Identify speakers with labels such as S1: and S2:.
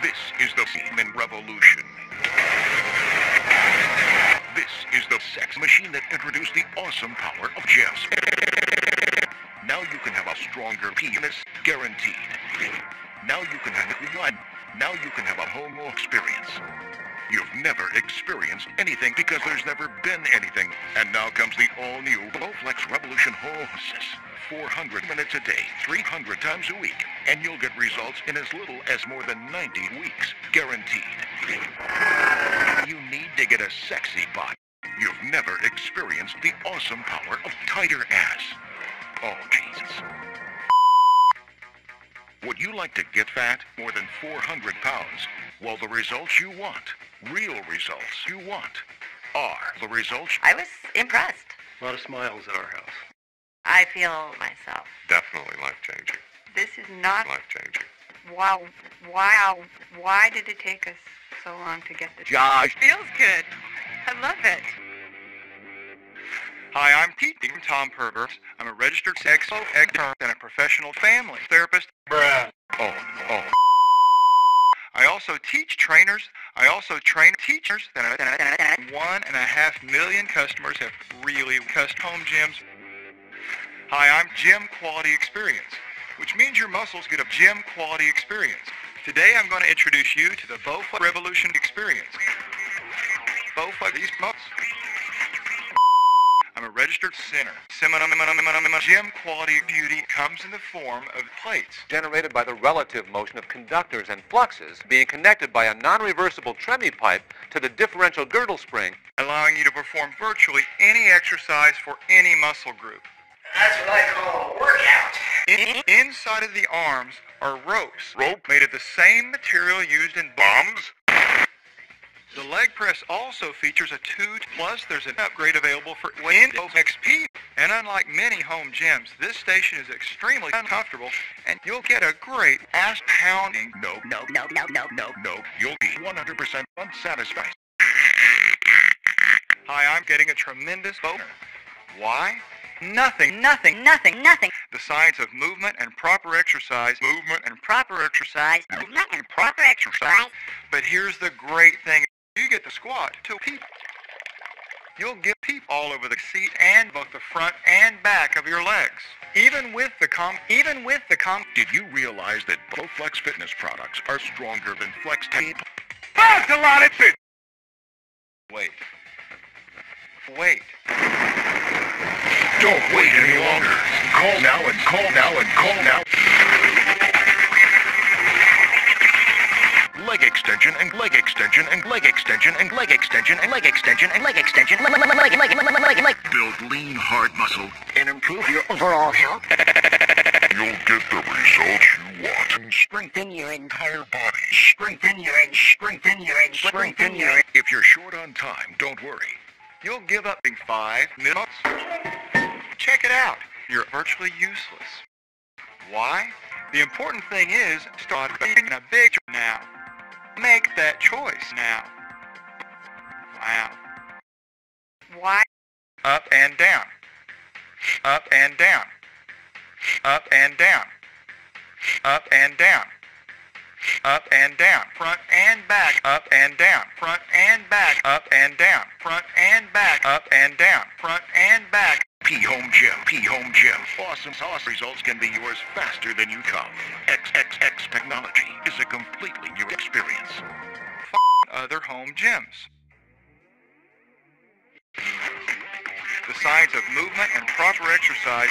S1: This is the human revolution. This is the sex machine that introduced the awesome power of jazz. Now you can have a stronger penis, guaranteed. Now you can have one. Now you can have a homo experience. You've never experienced anything because there's never been anything. And now comes the all-new Bowflex Revolution Homosis. 400 minutes a day, 300 times a week, and you'll get results in as little as more than 90 weeks, guaranteed. You need to get a sexy body. You've never experienced the awesome power of tighter ass. Oh, Jesus. Would you like to get fat more than 400 pounds? Well, the results you want, real results you want, are the results
S2: I was impressed.
S3: A lot of smiles at our house.
S2: I feel myself.
S4: Definitely life-changing.
S2: This is not
S4: Life-changing.
S2: wow. Wow. Why did it take us so long to get this?
S1: Josh.
S2: Feels good. I love it.
S5: Hi, I'm Pete I'm Tom Pervert. I'm a registered sex expert and a professional family therapist.
S4: Brad.
S1: Oh, oh.
S5: I also teach trainers. I also train teachers. One and a half million customers have really custom home gyms. Hi, I'm Gym Quality Experience, which means your muscles get a gym quality experience. Today I'm going to introduce you to the Bowflex Revolution Experience. Bowflex these muscles. I'm a registered center. Gym quality beauty comes in the form of plates.
S6: generated by the relative motion of conductors and fluxes being connected by a non-reversible tremie pipe to the differential girdle spring.
S5: allowing you to perform virtually any exercise for any muscle group.
S7: That's what I call a workout.
S5: In- inside of the arms are ropes, rope made of the same material used in bombs. The leg press also features a 2 plus there's an upgrade available for XP. And unlike many home gyms, this station is extremely uncomfortable and you'll get a great ass pounding.
S1: No, no, no, no, no, no, no. You'll be 100% unsatisfied.
S5: Hi, I'm getting a tremendous boner. Why? Nothing, nothing, nothing, nothing. The science of movement and proper exercise, movement and proper exercise, movement and proper exercise. But here's the great thing. You get the squat to peep. You'll get peep all over the seat and both the front and back of your legs. Even with the com, even with the com,
S1: Did you realize that Bowflex fitness products are stronger than Flex Tape?
S5: That's a lot of shit. Wait. Wait.
S1: Don't wait any longer. Call now and call now and call now. Leg extension and leg extension and leg extension and leg extension and leg extension and leg extension. Build lean, hard muscle and improve your overall health. You'll get the results you want. Strengthen your entire body. Strengthen your strengthen your strengthen your. If you're short on time, don't worry.
S5: You'll give up in five minutes. Check it out. You're virtually useless. Why? The important thing is start being a big now. Make that choice now. Wow.
S2: Why?
S5: Up and down. Up and down. Up and down. Up and down. Up and down. Front and back. Up and down. Front and back. Up and down. Front and back. Up and down. Front and back.
S1: P Home Gym. P Home Gym. Awesome sauce results can be yours faster than you come. XXX technology is a completely new experience.
S5: Other home gyms. The science of movement and proper exercise